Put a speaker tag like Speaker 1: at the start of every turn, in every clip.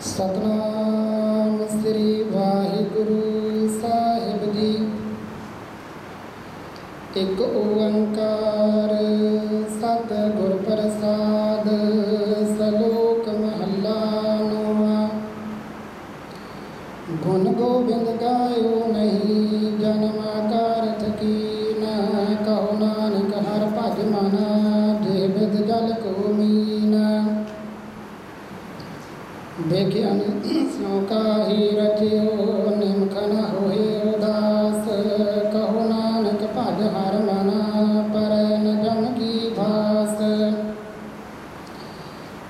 Speaker 1: ਸਤਨਾਮ ਸ੍ਰੀ ਵਾਹਿਗੁਰੂ ਸਾਹਿਬ ਜੀ। ਇੱਕ ਓੰਕਾਰ ਕਾਹੀ ਰਚਿਓ ਨਿਮਖਨ ਨ ਹੋਏ ਉਦਾਸ। ਕਹੋ ਨਾਨਕ ਭਜ ਹਰ ਮਨ ਪਰੈ ਨ ਕੀ ਭਾਸ।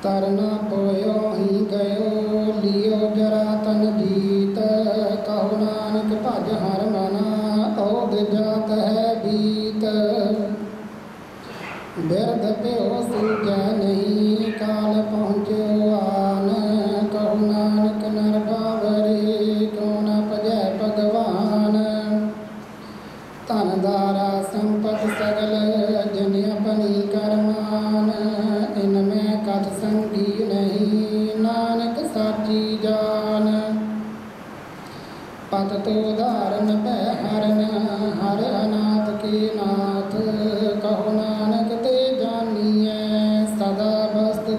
Speaker 1: ਤਰਨਾ ਪੋਇਓ ਹੀ ਗਇਓ, ਲਿਓ ਜਰਾ ਤਨ ਜੀਤ। ਕਹੋ ਨਾਨਕ ਭਜ ਹਰ ਮਨ ਔਦ ਜਾਤ ਹੈ ਬੀਤ। ਬਿਰਧ ਪਿਓ ਸੂਝੈ ਨਹੀਂ, ਕਾਲ ਪਹੁੰਚ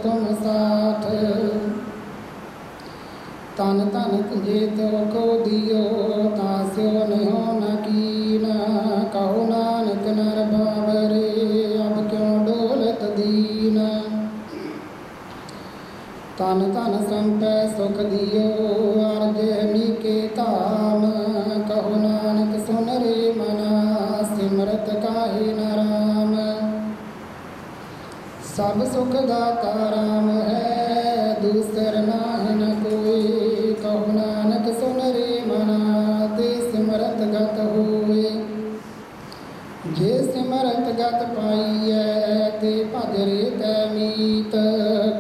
Speaker 1: ਤੁਮ ਸਾਥ। ਤਨ ਤਨ ਜੇ ਤੋ ਕੋ ਦਿਓ, ਤਾਂ ਨਿਹੋ ਨ ਕੀਨ। ਕਹੋ ਨਾਨਕ ਨਰ ਬਾਵਰੇ ਅਬ ਕਿਉ ਡੋਲਤ ਦੀਨ। ਤਨ ਤਨ ਸੰਪੈ ਸੁਖ ਦਿਓ ਸੁਖ ਦਾਤਾ ਰਾਮ ਹੈ। ਦੂਸਰ ਨਾਹਿ ਨ ਕੋਈ, ਕਹੋ ਨਾਨਕ ਸੁਨ ਰੇ ਮਨਾ, ਤੇ ਸਿਮਰਤ ਗਤ ਹੋਏ। ਜੇ ਸਿਮਰਤ ਗਤ ਪਾਈਐ, ਤੇ ਭਜ ਰੇ ਤੈ ਮੀਤ।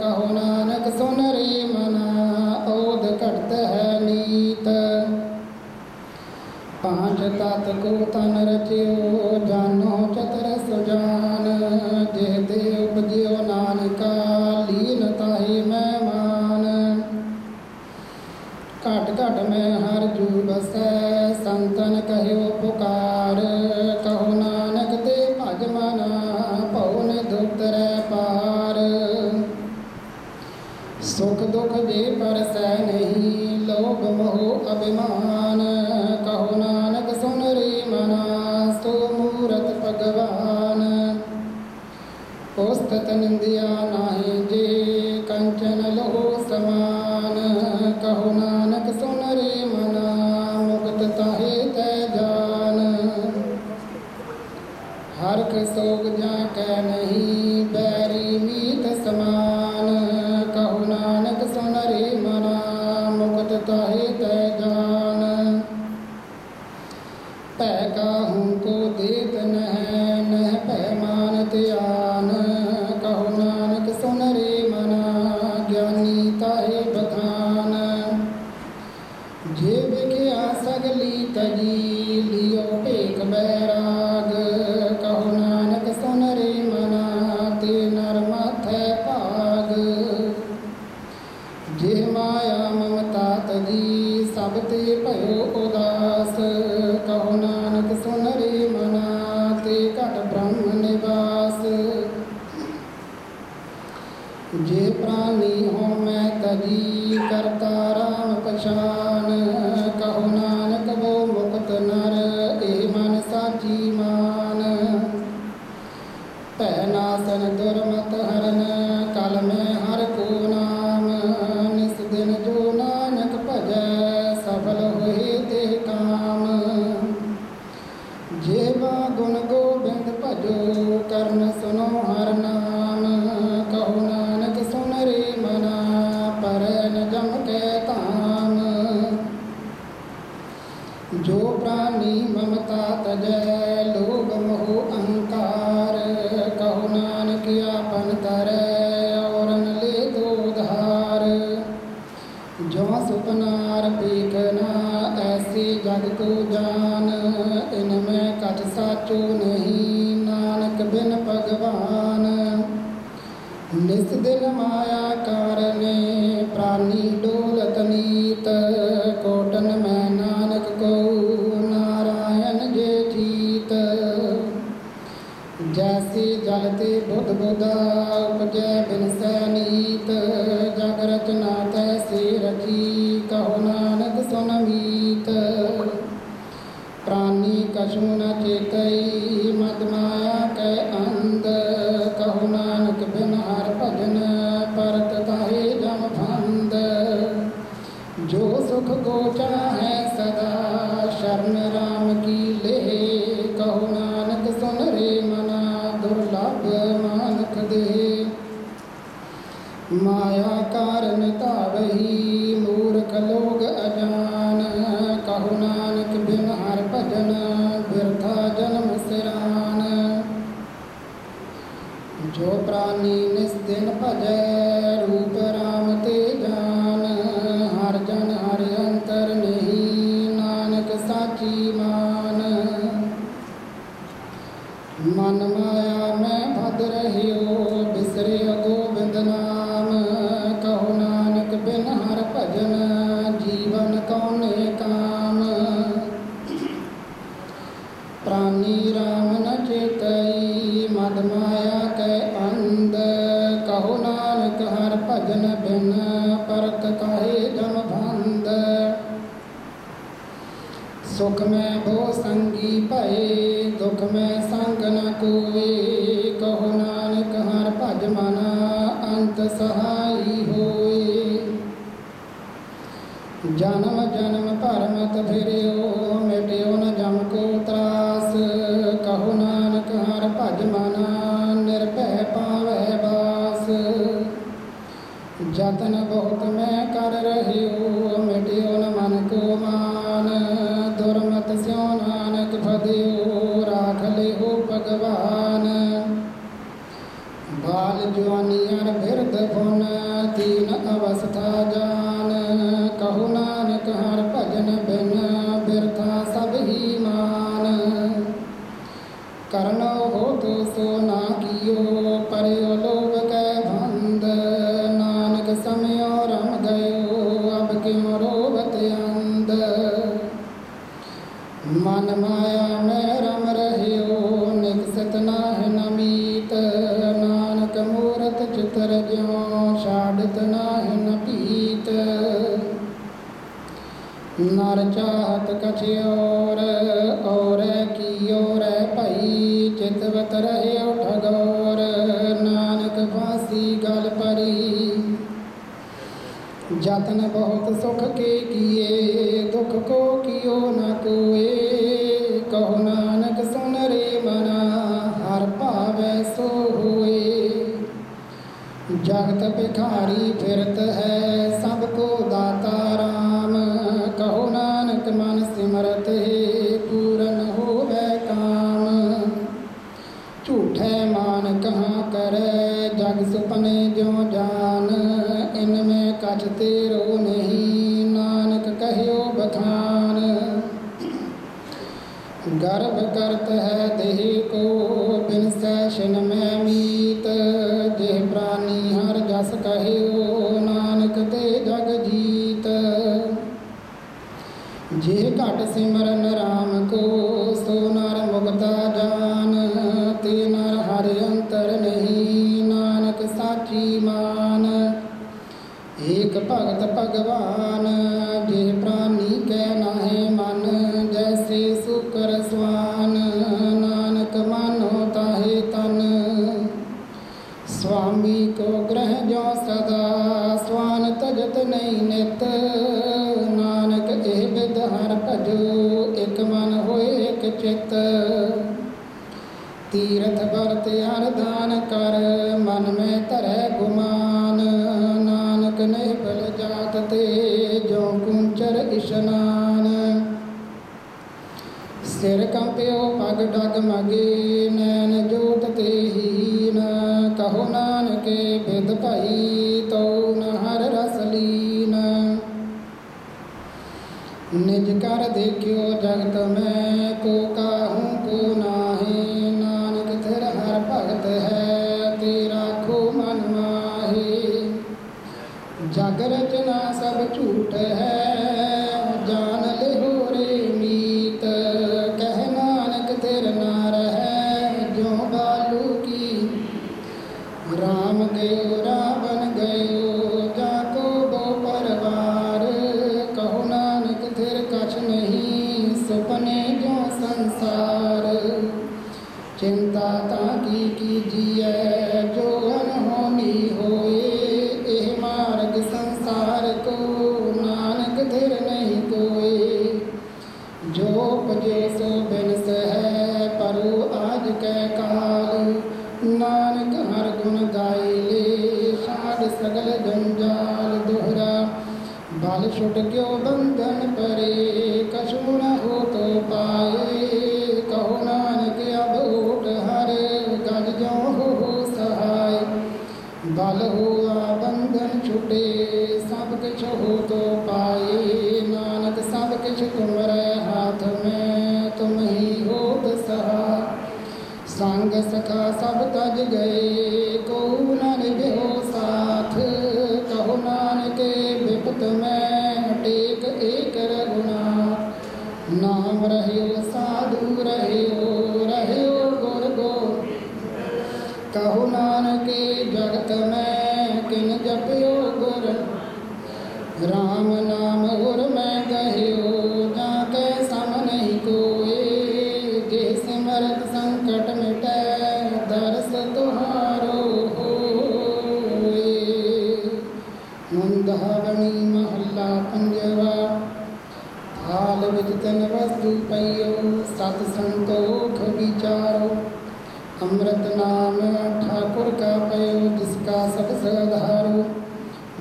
Speaker 1: ਕਹੋ ਨਾਨਕ ਸੁਨ ਰੇ ਮਨਾ ਔਦ ਘਟਤ ਹੈ ਨੀਤ। ਪਾਂਚ ਤਤ ਕੋ ਤਨ ਰਚਿਓ, ਜਾਨੋ ਚਤਰ ਸੁਜਾਨ। ਜੇ ਤੇ ਉਪਜਿਓ ਨਾਨਕਾ, ਲੀਨ ਤਾਹੀ ਮੈਂ ਮਾਨ। ਘਟ ਘਟ ਮੈਂ ਹਰ ਜੂ ਬਸੈ, ਸੰਤਨ ਕਹਿਓ ਪੁਕਾਰ। ਕਹੋ ਨਾਨਕ ਤੇ ਭਜ ਮਨਾ, ਭਉ ਨ ਦੁਤਰੈ ਪਾਰ। ਸੁਖ ਦੁਖ ਜੇ ਪਰਸੈ ਨਹੀਂ, ਲੋਭ ਮੋਹ ਅਭਿਮਾਨ। ਉਸਤਤ ਨਿੰਦਿਆ ਨਾਹੀ ਜੇ ਕੰਚਨ ਲੋ ਸਮਾਨ ਕਹੋ ਨਾਨਕ ਸੁਨ ਰੇ ਮਨਾ ਮੁਕਤ ਤਾਹੇ ਤੈ ਜਾਨ ਹਰਖ ਸੋਗ ਸਭ ਭਜੋ ਜਸੋਦਾ ਉਪਜੈ ਬਿਨ ਸੈਨੀਤ ਜਗ ਰਚਨਾ ਤੈਸੇ ਰਖੀ, ਕਹੋ ਨਾਨਕ ਸੁਨ ਮੀਤ। ਪ੍ਰਾਨੀ ਕਛੂ ਨ ਚੇਤਈ, ਮਦ ਮਾਇਆ ਕੈ ਅੰਧ, ਕਹੋ ਨਾਨਕ ਬਿਨ ਹਰ ਭਜਨ, ਪਰਤ ਤਾਹੇ ਜਮ ਫੰਦ। ਜੋ ਸੁਖ ਕੋ ਹੈ ਸਦਾ, ਸ਼ਰਨ ਰਾਮ ਜੋ ਪ੍ਰਾਨੀ ਦੁਖ ਮੈਂ ਸੰਗ ਨ ਕੋਏ ਕਹੋ ਨਾਨਕ ਹਰ ਭਜ ਮਨਾ ਅੰਤ ਸਹਾਈ ਹੋਏ ਜਨਮ ਜਨਮ ਭਰਮਤ ਫਿਰਿਓ, ਮਿਟਿਓ ਨ ਜਮ ਕੋ ਤਰਾਸ, ਕਹੋ ਨਾਨਕ ਹਰ ਭਜ ਮਨਾ ਨਿਰਭੈ ਪਾਵੈ ਬਾਸ। ਜਤਨ ਬਹੁਤ ਲਿਓ ਬਾਲ ਜਵਾਨੀ ਅਰ ਬਿਰਧ ਫੁਨ ਤੀਨ ਅਵਸਥਾ ਜਾਨ। ਕਹੂ ਨਾਨਕ ਹਰ ਭਜਨ ਬਿਨ ਬਿਰਥਾ ਸਭ ਹੀ ਮਾਨ। ਕਰਨੋ ਚਾਹਤ ਔਰ ਕੀ ਔਰ ਭਈ ਚਿਤਵਤ ਰਹੇ ਠਗੋਰ ਨਾਨਕ ਫਾਸੀ ਗਲ ਪਰੀ। ਜਤਨ ਬਹੁਤ ਸੁਖ ਕੇ ਕੀਏ, ਦੁਖ ਕੋ ਕੀਓ ਨਾ ਕੋਏ। ਕਹੋ ਨਾਨਕ ਸੁਨ ਰੇ ਮਨਾ, ਹਰ ਭਾਵੈ ਸੋ ਹੋਏ। ਜਗਤ ਭਿਖਾਰੀ ਫਿਰਤ ਹੈ ਸਿਮਰਨ ਰਾਮ ਕੋ, ਸੋ ਨਰ ਮੁਕਤਾ ਜਾਨ, ਤੇ ਨਰ ਹਰਿ ਅੰਤਰ ਨਹੀਂ, ਨਾਨਕ ਸਾਚੀ ਮਾਨ। ਏਕ ਭਗਤ ਭਗਵਾਨ ਸਿਰ ਕੰਪਿਓ ਪਗ ਡਗ ਮਗੇ, ਨੈਣ ਜੋਤ ਤੇ ਹੀਨ। ਕਹੋ ਨਾਨਕੇ, ਬਿਦ ਭਾਈ, ਤਉ ਨ ਹਰ ਰਸ ਲੀਨ। ਨਿਜ ਕਰ ਦੇਖਿਓ ਜਗਤ ਮੈਂ ਕੋ ਕਾਹੂ ਚਿੰਤਾ ਤਾਂ ਕੀ ਕੀਜੀਐ ਜੋਗਨ ਹੋਣੀ ਹੋਏ, ਇਹ ਮਾਰਗ ਸੰਸਾਰ ਕੋ ਨਾਨਕ ਧਿਰ ਨਹੀਂ ਕੋਏ। ਜੋ ਪਜੇ ਸੋ ਬਿਨਸ ਹੈ ਪਰੋ ਆਜ ਕੈ ਕਾਲ। ਨਾਨਕ ਹਰ ਗੁਣ ਗਾਇਲੇ ਸਾਡ ਸਗਲ ਜੰਜਾਲ ਦੁਹਰਾ। ਬਲ ਛੁਟ ਗਿਓ ਬੰਧਨ ਪਰੇ ਸੰਗ ਸਖਾ ਸਭ ਤਜ ਗਏ। ਕੋ ਨ ਨਿਭਿਓ ਸਾਥ, ਕਹੋ ਨਾਨਕ ਬਿਪਤ ਮੈਂ, ਟੇਕ ਏਕ ਰਗੁਣਾ ਨਾਮ ਰਹਿਓ ਵਸਤੂ ਪਈਓ ਸਤ ਸੰਤੋਖ ਵਿਚਾਰੋ। ਅੰਮ੍ਰਿਤ ਨਾਮ ਠਾਕੁਰ ਕਾ ਪਇਓ ਜਿਸ ਕਾ ਸਭ ਸਧਾਰੋ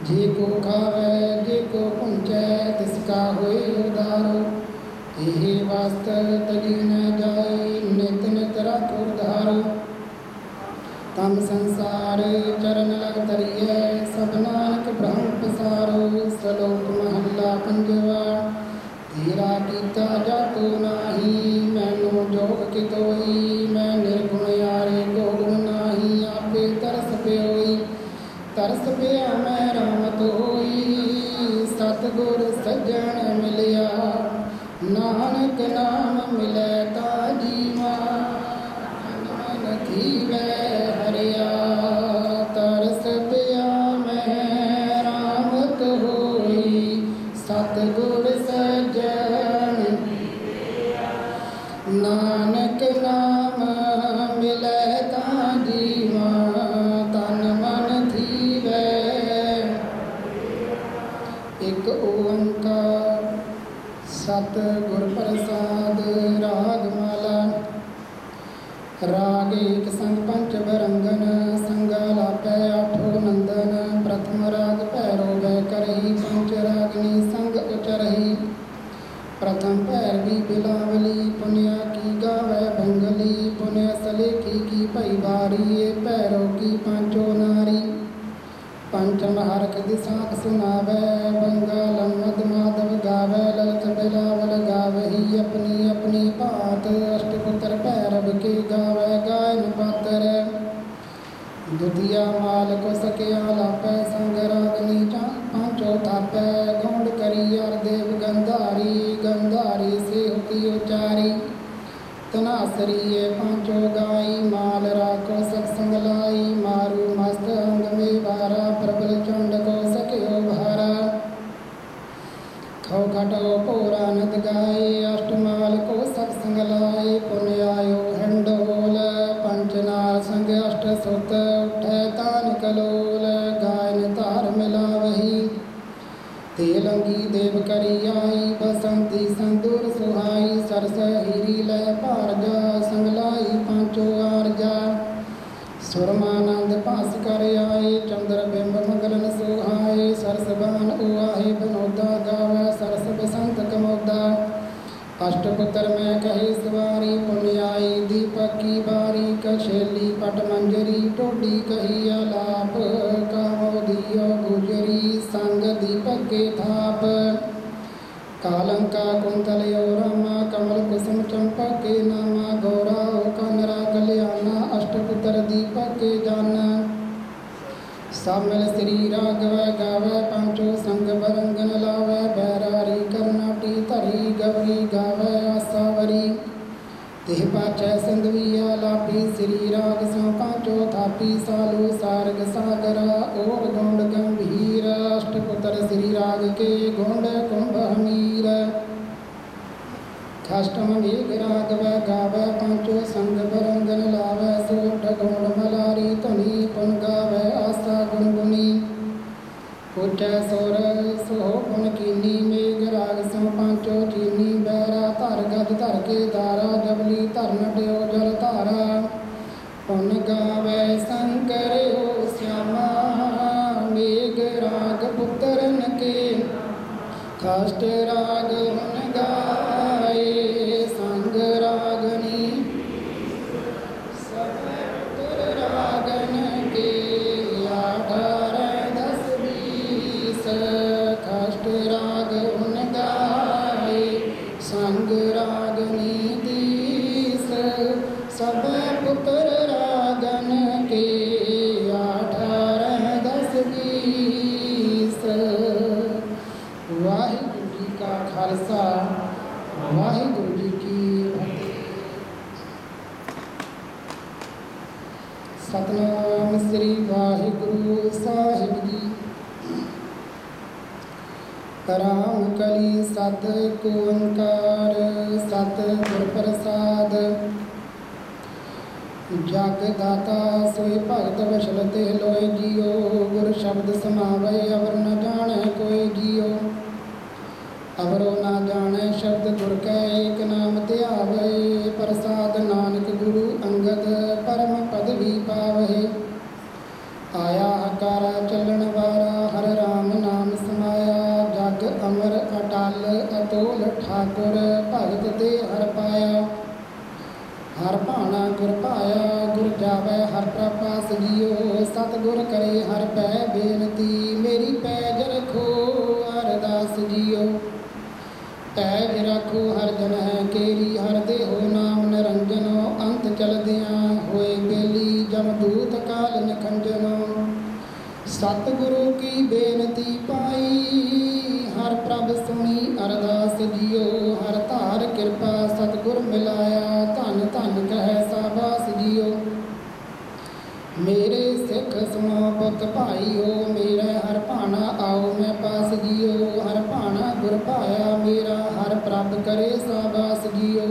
Speaker 1: ਜੇ ਕੋ ਖਾਵੇ, ਜੇ ਕੋ ਪੁੰਚੈ ਤਿਸ ਕਾ ਹੋਏ ਉਦਾਰੋ। ਇਹ ਵਾਸਤ ਤਜੀ ਨ ਜਾਈ ਨਿਤ ਨਿਤ ਰਾਖੋ ਧਾਰੋ ਤਮ ਸੰਸਾਰ ਚਰਨ ਲਗ ਤਰੀਐ ਸਭ ਨਾਨਕ ਬ੍ਰਹਮ ਪਸਾਰੋ। ਸਲੋਕ ਮਹੱਲਾ ਕੀਤਾ ਜਾਤੋ ਨਾਹੀ, ਮੈਨੂੰ ਜੋਗ ਕਿਤੋਈ, ਮੈਂ ਨਿਰਗੁਣ ਯਾਰੇ ਕੋ ਗੁਣ ਨਾਹੀ, ਆਪੇ ਤਰਸ ਪਿਓਈ, ਤਰਸ ਪਿਆ ਮੈਂ ਰਾਮਤ ਹੋਈ ਸਤਿਗੁਰ ਸੱਜਣ ਮਿਲਿਆ, ਨਾਨਕ ਨਾਮ ਮਿਲੇ ਤਾ ਜੀਵਾ ਮਨ ਥੀਵੈ ਹਰਿਆ ਕਰਹੀ ਪੰਚ ਰਾਗਨੀ ਸੰਗ ਉਚਰਹੀ। ਪ੍ਰਥਮ ਭੈਰਵੀ ਬਿਲਾਵਲੀ, ਪੁਨਿਆ ਕੀ ਗਾਵੇ ਬੰਗਲੀ ਪੁਨਿਆ ਸਲੇ ਕੀ ਕੀ ਭਈ ਬਾਰੀ ਏ ਭੈਰੋ ਕੀ ਪੰਚੋ ਨਾਰੀ। ਪੰਚਮ ਹਰਖ ਦਿਸਾਖ ਸੁਨਾਵੇ ਪ੍ਰਬਲ ਚੰਡ ਕੋ ਸਕਿਓ ਭਾਰਾ ਖੋ ਘਟੋ ਪੂਰਾ ਨਦ ਗਾਏ ਅਸ਼ਟਮਾਲ ਕੋ ਸਤ ਸੰਗ ਲਾਏ ਪੁਨ ਆਇਓ ਹੰਡੋਲ ਪੰਚਨਾਰ ਸੰਗ ਅਸ਼ਟ ਸੁਤ ਉਠੈ ਤਾਨ ਕਲੋਲ ਗਾਇਨ ਧਾਰ ਮਿਲਾਵਹੀ ਤੇਲੰਗੀ ਦੇਵ ਕਰੀ ਆਈ ਬਸੰਤੀ ਸੰਦੂਰ ਸੁਹਾਈ ਸਰਸ ਹੀਰੀ ਲੈ ਭਾਰਜਾ ਸੰਗਲਾਈ ਪਾਂਚੋ ਆਰਜਾ ਸੁਰਮਾਨੰਦ ਭਾਸ ਅਸ਼ਟਪੁੱਤਰ ਮੈਂ ਕਹੀ, ਸਵਾਰੀ ਪੁਨਿਆਈ ਦੀਪਕ ਕੀ ਬਾਰੀ ਕਛੇਲੀ, ਪਟ ਮੰਜਰੀ ਟੋਡੀ ਕਹੀ ਆਲਾਪ ਕਾਮੋ ਦਿਓ ਗੁਜਰੀ, ਸੰਗ ਦੀਪਕ ਕੇ ਥਾਪ। ਕਾਲੰਕਾ ਕੁੰਤਲਿਓ ਰਾਮਾ ਕਮਲ ਕੁਸ਼ਮ ਚੰਪਕ ਕੇ ਨਾਮਾ, ਗੌਰਾ ਓ ਕਨਰਾ ਕਲਿਆਣਾ, ਅਸ਼ਟਪੁੱਤਰ ਦੀਪਕ ਕੇ ਜਾਨਾ। ਸਾਮਲ ਸ੍ਰੀ ਰਾਗਵ ਗਾਵੇ, ਪੰਚੋ ਸੰਗ ਬਰੰਗਨ ਲਾਵੇ ਬੈਰਾਰੀ ਕਰਨਾਟੀ ਧਰੀ ਗਵਰੀ ਗਾਵੇ ਆਸਾਵਰੀ। ਤਿਹ ਪਾਚੈ ਸਿੰਧਵੀਆ ਲਾਪੀ ਸ੍ਰੀ ਰਾਗ ਸੋ ਪਾਚੋ ਥਾਪੀ ਸਾਲੂ ਸਾਰਗ ਸਾਗਰਾ। ਔਰ ਗੌਂਡ ਗੰਭੀਰ ਅਸ਼ਟਪੁੱਤਰ ਸ੍ਰੀ ਰਾਗ ਕੇ ਗੌਂਡ ਕੁੰਭ ਹਮੀਰ। ਖਾਸ਼ਟਮ ਮੇਘ ਰਾਗਵ ਗਾਵੇ ਪੰਚੋ ਸੰਗ ਬਰੰਗਨ ਲਾਵੇ ਸੋਠ ਗੌਂਡ ਮਲਾਰੀ ਧੁਨੀ ਪੁਨ ਗਾਵੇ ਆਸਾ ਗੁਣਗੁਣੀ। ਉੱਚ ਕੀਜੈ ਸੁਰ ਕੇ ਦਾਰਾ ਜਬਲੀ ਧਰਨ ਟਿਓ ਜਲ ਧਾਰਾ, ਪੁਨ ਗਾਵੇ ਸੰਕਰ ਹੋ ਸਿਆਮਾ, ਮੇਘ ਰਾਗ ਪੁੱਤਰਨ ਕੇ, ਕਾਸ਼ਟ ਰਾਗ ਸਤ ਕੋ ਓੰਕਾਰ ਸਤ ਗੁਰ ਪ੍ਰਸਾਦ। ਜਗ ਦਾਤਾ ਸੋਈ ਭਗਤ ਵਸ਼ਲ ਤੇ ਲੋਏ ਜੀਓ, ਗੁਰ ਸ਼ਬਦ ਸਮਾਵੇ, ਅਵਰ ਨ ਜਾਣੈ ਕੋਈ ਜੀਓ। ਅਵਰੋ ਨਾ ਜਾਣੈ ਸ਼ਬਦ ਗੁਰ ਕੈ, ਏਕ ਨਾਮ ਧਿਆਵੈ ਪ੍ਰਸਾਦ ਨਾਨਕ ਗੁਰੂ ਅੰਗਦ ਪਰਮ ਪਦਵੀ ਪਾਵਹਿ ਅਤੋਲ ਠਾਕੁਰ ਭਗਤ ਤੇ ਹਰ ਪਾਇਆ। ਹਰ ਭਾਣਾ ਗੁਰ ਪਾਇਆ ਗੁਰ ਜਾਵੇ, ਹਰ ਪ੍ਰਪਾਸ ਜੀਓ। ਸਤ ਕਰੇ ਹਰ ਪੈ ਬੇਨਤੀ, ਮੇਰੀ ਪੈਜ ਰਖੋ ਅਰਦਾਸ ਜੀਓ। ਪੈਜ ਰੱਖੋ ਹਰ ਜਨ ਹੈ ਕੇਰੀ, ਹਰ ਦੇਹੋ ਨਾਮ ਨਿਰੰਜਨੋ, ਅੰਤ ਚਲਦਿਆਂ ਹੋਏ ਬੇਲੀ ਜਮਦੂਤ ਕਾਲ ਨਿਖੰਜਨੋ। ਸਤਿਗੁਰੂ ਕੀ ਬੇਨਤੀ ਪਾਈ, ਹਰ ਪ੍ਰਭ ਸਤਿਗੁਰ ਮਿਲਾਇਆ, ਧਨ ਧਨ ਕਹਿ ਸਾਬਾਸ ਜੀਓ ਮੇਰੇ ਸਿੱਖ ਸੁਣੋ ਭਾਈਓ, ਮੇਰੇ ਹਰ ਭਾਣਾ ਆਓ, ਮੈਂ ਪਾਸ ਜੀਓ। ਹਰ ਭਾਣਾ ਗੁਰ ਭਾਇਆ, ਮੇਰਾ ਹਰ ਪ੍ਰਭ ਕਰੇ ਸਾਬਾਸ ਜੀਓ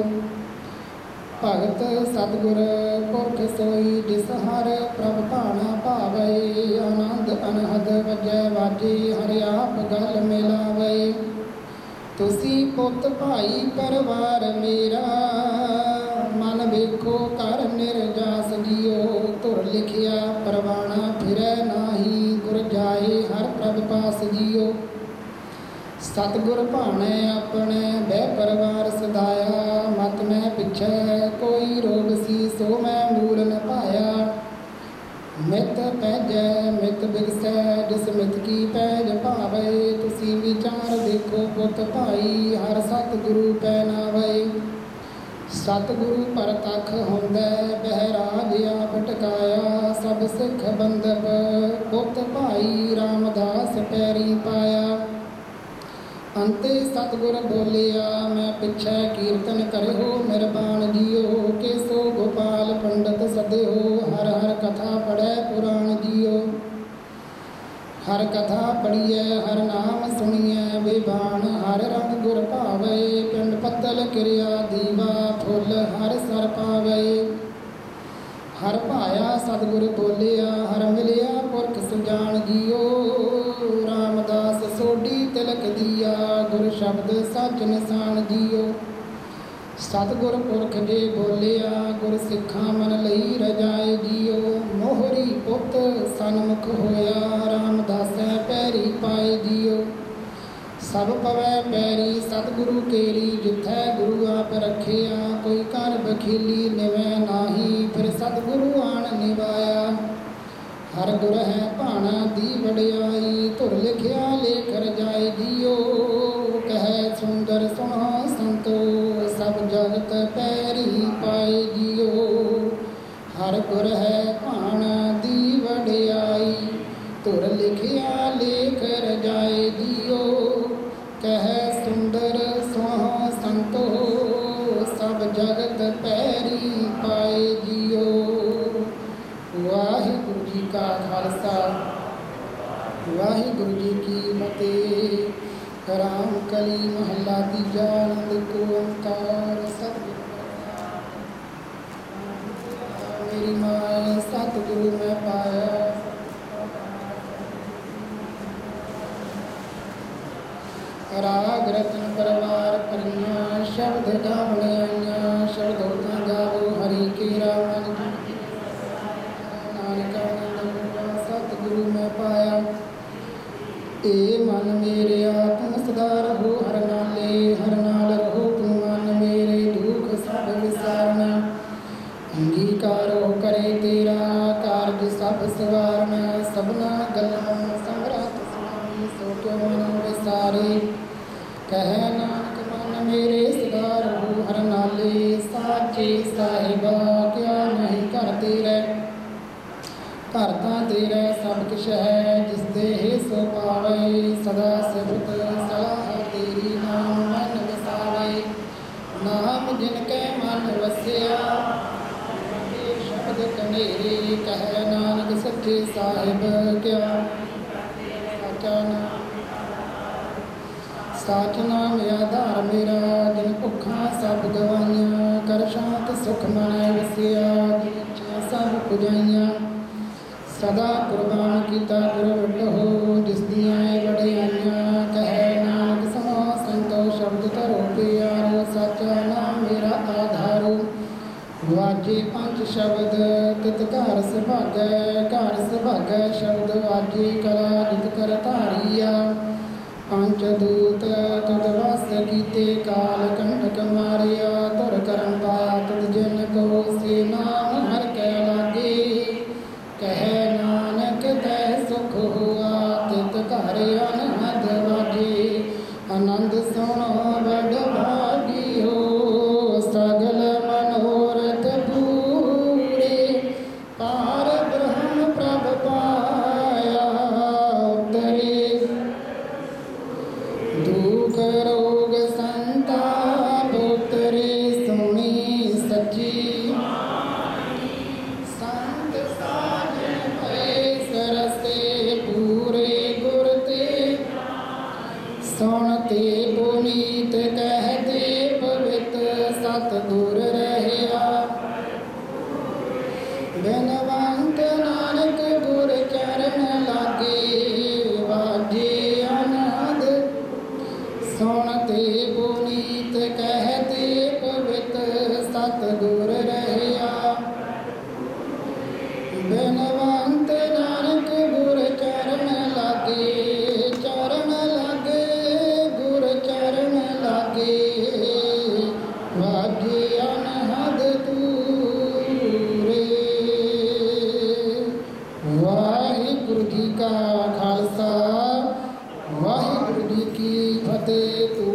Speaker 1: ਭਗਤ ਸਤਿਗੁਰ ਪੁਰਖ ਸੋਈ, ਜਿਸ ਹਰ ਪ੍ਰਭ ਭਾਣਾ ਭਾਵੇ, ਆਨੰਦ ਅਨਹਦ ਵਜੈ, ਵਾਜੇ, ਹਰਿ ਆਪ ਗਲ ਮਿਲਾਵੇ। ਤੁਸੀਂ ਪੁੱਤ ਭਾਈ ਪਰਿਵਾਰ ਮੇਰਾ, ਮਨ ਵੇਖੋ ਕਰ ਨਿਰਜਾਸ ਜੀਓ ਧੁਰ ਲਿਖਿਆ ਪਰਵਾਣਾ ਫਿਰੈ ਨਾਹੀ, ਗੁਰ ਜਾਏ ਹਰ ਪ੍ਰਭ ਪਾਸ ਜੀਓ ਸਤਿਗੁਰ ਭਾਣੇ ਆਪਣੇ, ਬਹਿ ਪਰਵਾਰ ਸਦਾਇਆ, ਮਤ ਮੈਂ ਪਿਛੈ, ਕੋਈ ਰੋਗ ਸੀ ਸੋ ਮੈਂ ਮੂਲ ਨ ਮਿਤ ਪੈਜੈ, ਮਿਤ ਬਿਗਸੈ ਜਿਸ ਮਿਤ ਕੀ ਪੈਜ ਭਾਵੇ, ਤੁਸੀਂ ਵਿਚਾਰ ਦੇਖੋ ਪੁੱਤ ਭਾਈ, ਹਰ ਸਤਿਗੁਰੂ ਪੈ ਨਾਵੇ। ਸਤਿਗੁਰੂ ਪਰਤਖ ਹੁੰਦੈ, ਬਹਿਰਾਜ ਆਪ ਟਿਕਾਇਆ, ਸਭ ਸਿੱਖ ਬੰਦਪ ਪੁੱਤ ਭਾਈ ਰਾਮਦਾਸ ਪੈਰੀ ਪਾਇਆ। ਅੰਤੇ ਸਤਿਗੁਰ ਬੋਲਿਆ, ਮੈਂ ਪਿਛੈ ਕੀਰਤਨ ਕਰਿਓ ਮਿਹਰਬਾਨ ਜੀਓ, ਕੇਸੋ ਗੋਪਾਲ ਪੰਡਤ ਸਦਿਓ, ਹਰ ਹਰ ਕਥਾ ਪੜੈ ਪੁਰਾਣ ਜੀਓ। ਹਰ ਕਥਾ ਪੜੀਐ ਹਰ ਨਾਮ ਸੁਣੀਐ ਵਿਬਾਨ ਹਰ ਰੰਗ ਗੁਰ ਭਾਵੇ, ਪਿੰਡ ਪੱਤਲ ਕਿਰਿਆ ਦੀਵਾ ਫੁੱਲ ਹਰ ਸਰ ਪਾਵੇ। ਹਰ ਭਾਇਆ ਸਤਿਗੁਰ ਬੋਲਿਆ, ਹਰ ਮਿਲਿਆ ਪੁਰਖ ਸੁਜਾਨ ਜੀਓ ਦੀਆ ਗੁਰ ਸ਼ਬਦ ਸੱਚ ਨਿਸ਼ਾਨ ਜੀਓ। ਸਤਿਗੁਰ ਪੁਰਖ ਜੇ ਬੋਲਿਆ, ਗੁਰ ਸਿੱਖਾਂ ਮਨ ਲਈ ਰਜਾਏ ਜੀਓ। ਮੋਹਰੀ ਪੁੱਤ ਸਨਮੁਖ ਹੋਇਆ, ਰਾਮਦਾਸੈ ਪੈਰੀ ਪਾਏ ਜੀਓ। ਸਭ ਪਵੈ ਪੈਰੀ, ਸਤਿਗੁਰੂ ਕੇਰੀ, ਜਿਥੈ ਗੁਰੂ ਆਪ ਰਖਿਆ। ਕੋਈ ਕਰ ਬਖੀਲੀ ਨਿਵੈ ਨਾਹੀ, ਫਿਰ ਸਤਿਗੁਰੂ ਆਣ ਨਿਵਾਇਆ। ਹਰ ਗੁਰ ਹੈ ਭਾਣਾ ਦੀ ਵਡਿਆਈ, ਧੁਰ ਲਿਖਿਆ ਲੇਖ ਜਾਏ ਜੀਓ ਕਹੈ ਸੁੰਦਰ ਸੁਣਾ ਸੰਤੋ, ਸਭ ਜਗਤ ਪੈਰੀ ਪਾਏ ਜੀਓ ਹਰ ਗੁਰ ਹੈ ਜਿਨਕੇ ਮਨ ਵਸਿਆ ਸ਼ਬਦ ਕਨੇਰੀ ਕਹਿ ਨਾਨਕ ਸੱਚੇ ਸਾਹਿਬ ਕਿਆ ਸਾਚਨ ਸਾਚ ਨਾਮ ਆਧਾਰ ਮੇਰਾ ਜਿਨ ਭੁੱਖਾ ਸਭ ਗਵਾਈਆਂ ਕਰ ਸ਼ਾਂਤ ਸੁਖ ਮਨ ਵਸਿਆ ਜਿਨ ਸਭ ਪੁਜਾਈਆਂ ਸਦਾ ਕੁਰਬਾਨ ਕੀਤਾ ਗੁਰੂ ਵੱਲੋਂ ਜਿਸ ਦੀਆਂ ਇਹ ਵਡਿਆਈਆਂ ਕਿਤ ਘਰ ਸੁਭਾਗੈ ਘਰ ਸੁਭਾਗੈ ਸ਼ਬਦ ਵਾਜੀ ਕਲਾ ਨਿਤ ਕਰ ਧਾਰੀਆ। ਪੰਜ ਦੂਤ ਤਦ ਵਸ ਕੀਤੇ ਕਾਲ ਕੰਟਕ ਮਾਰਿਆ, ਧਰ ਕਰਮ ਪਾਇਆ ਤਦ ਜਨ ਕੋ ਸੇਨਾ